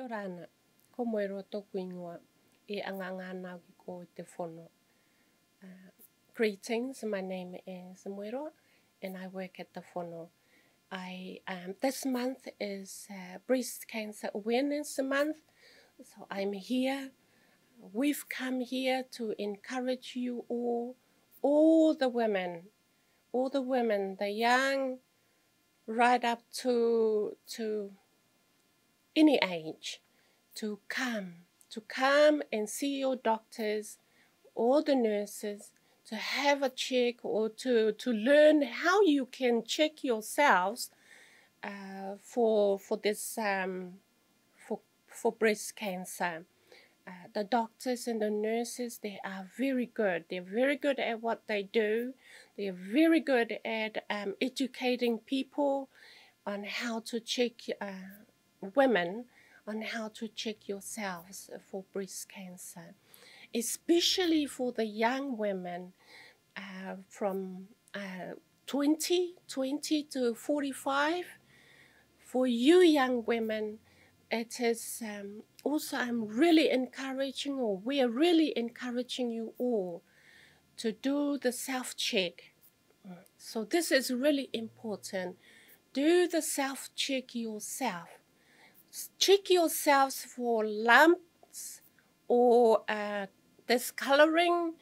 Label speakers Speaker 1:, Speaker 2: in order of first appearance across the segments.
Speaker 1: Kia ora ana, ko moe tōku ingoa e anganga nau ki ko te Fono. Uh, greetings, my name is Moeroa and I work at the Fono. I, um, this month is uh, Breast Cancer Awareness Month, so I'm here. We've come here to encourage you all, all the women, all the women, the young, right up to to any age to come, to come and see your doctors or the nurses to have a check or to, to learn how you can check yourselves uh, for, for this um, for, for breast cancer. Uh, the doctors and the nurses, they are very good. They're very good at what they do. They're very good at um, educating people on how to check uh, women on how to check yourselves for breast cancer, especially for the young women uh, from uh, 20, 20 to 45. For you young women, it is um, also, I'm really encouraging, or we are really encouraging you all to do the self check. So, this is really important. Do the self check yourself check yourselves for lumps or uh, discoloring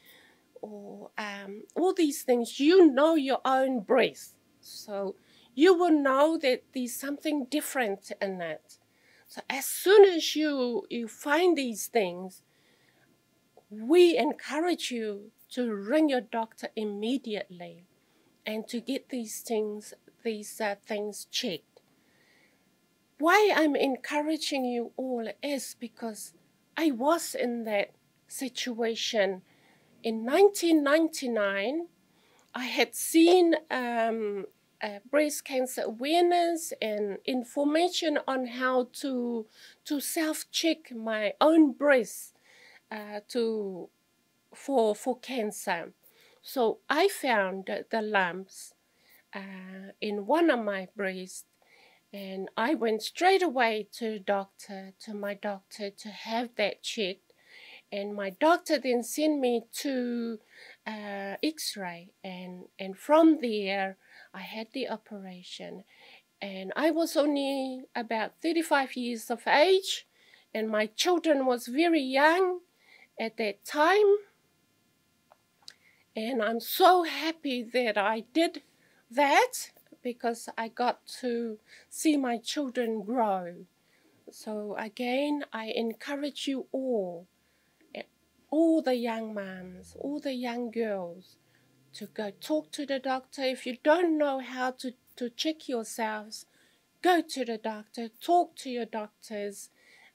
Speaker 1: or um, all these things. You know your own breast. So you will know that there's something different in it. So as soon as you, you find these things, we encourage you to ring your doctor immediately and to get these things, these uh, things checked why I'm encouraging you all is because I was in that situation. In 1999, I had seen um, uh, breast cancer awareness and information on how to to self-check my own breast uh, to for for cancer. So I found the lumps uh, in one of my breasts and I went straight away to doctor, to my doctor, to have that checked. And my doctor then sent me to uh, X-ray, and and from there I had the operation. And I was only about 35 years of age, and my children was very young at that time. And I'm so happy that I did that because I got to see my children grow. So again, I encourage you all, eh, all the young moms, all the young girls, to go talk to the doctor. If you don't know how to, to check yourselves, go to the doctor, talk to your doctors,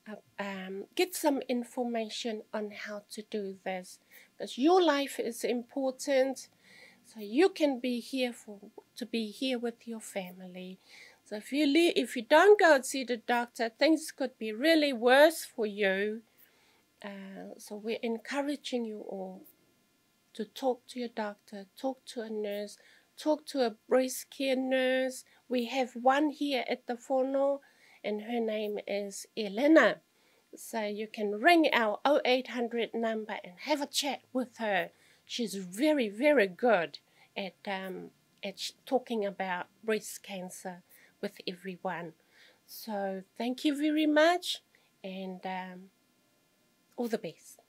Speaker 1: uh, um, get some information on how to do this. Because your life is important so you can be here for to be here with your family. So if you leave, if you don't go and see the doctor, things could be really worse for you. Uh, so we're encouraging you all to talk to your doctor, talk to a nurse, talk to a breast care nurse. We have one here at the Fono, and her name is Elena. So you can ring our 0800 number and have a chat with her. She's very, very good at, um, talking about breast cancer with everyone. So thank you very much and um, all the best.